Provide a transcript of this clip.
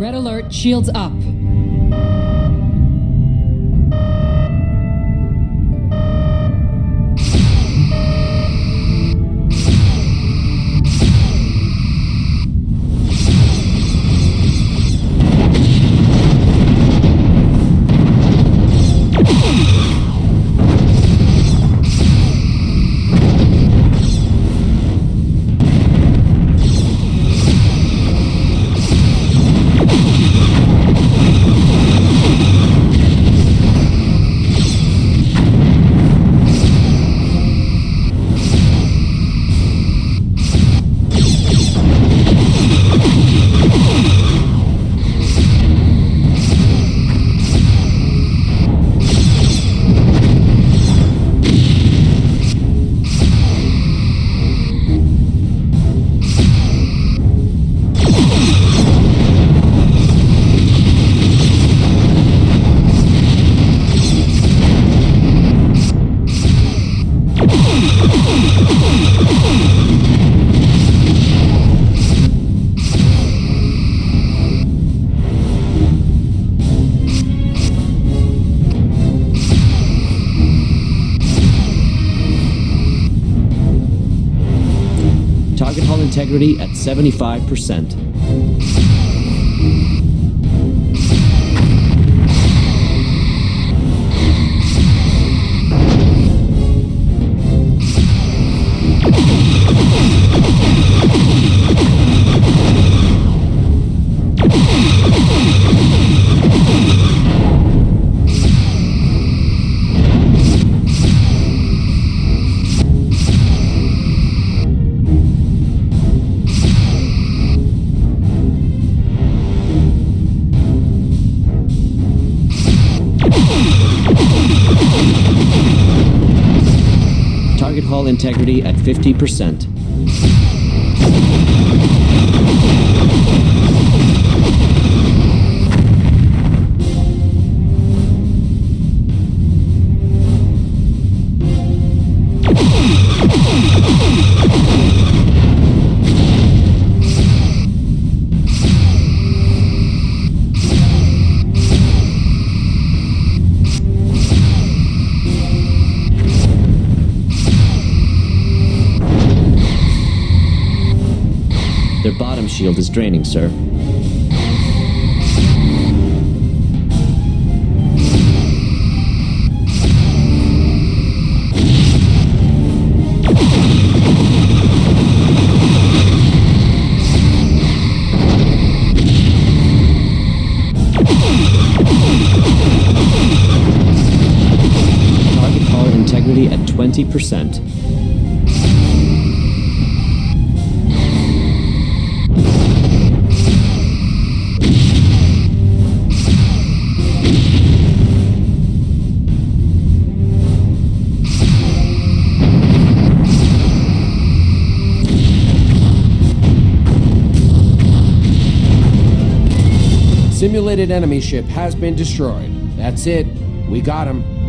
Red alert, shields up. Integrity at 75%. Target hull integrity at 50%. Their bottom shield is draining, sir. Target hull integrity at 20%. Simulated enemy ship has been destroyed. That's it. We got him.